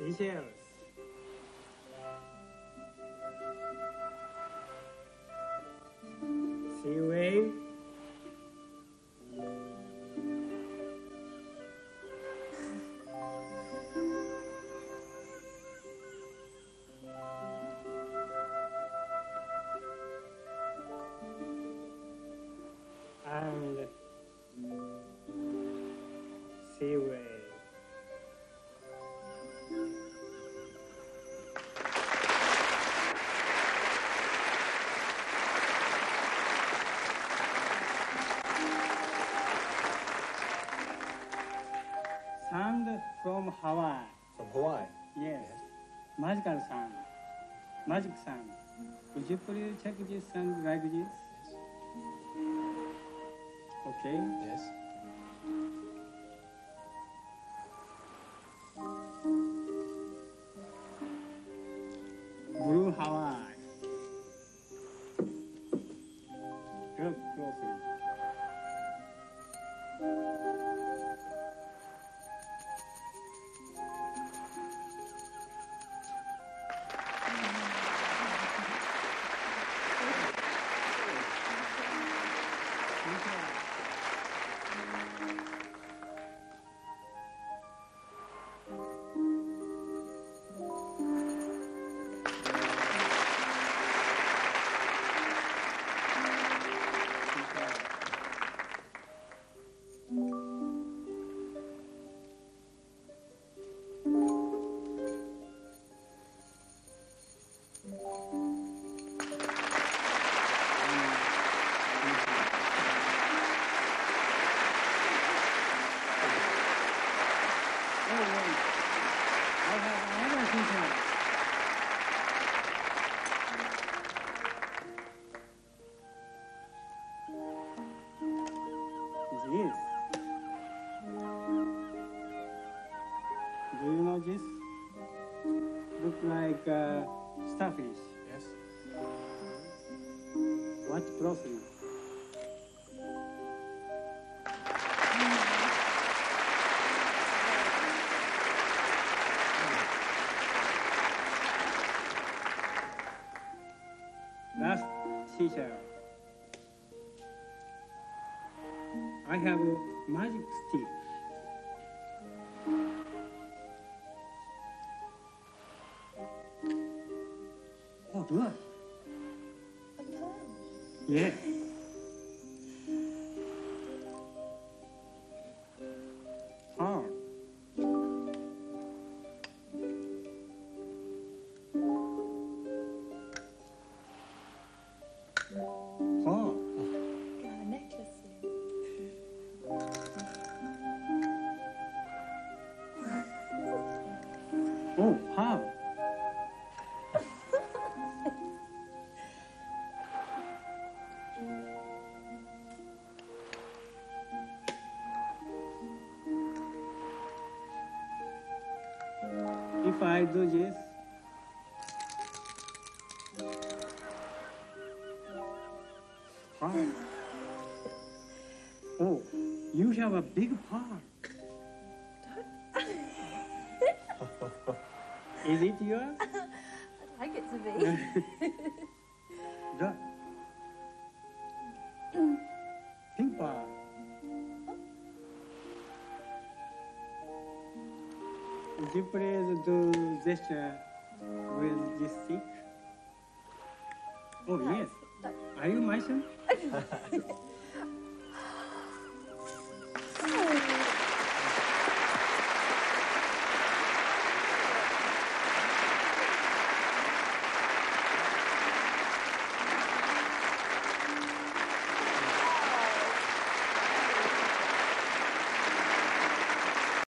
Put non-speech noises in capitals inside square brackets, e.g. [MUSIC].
Seychelles. Seaway. And Seaway. Hawaii. From Hawaii. Yes. Magical sound. Magic sound. Would you please check this sound like this? Okay. Yes. Blue Hawaii. Look closely. Like uh, starfish. Yes. Watch closely. Last teacher. I have a magic stick. Oh, good. Yeah. Oh. Oh. Got a necklace here. Oh, how? If I do this, oh, you have a big part. [LAUGHS] Is it yours? I'd like it to be. [LAUGHS] difference do gesture with this stick? Oh, yes. Are you my son?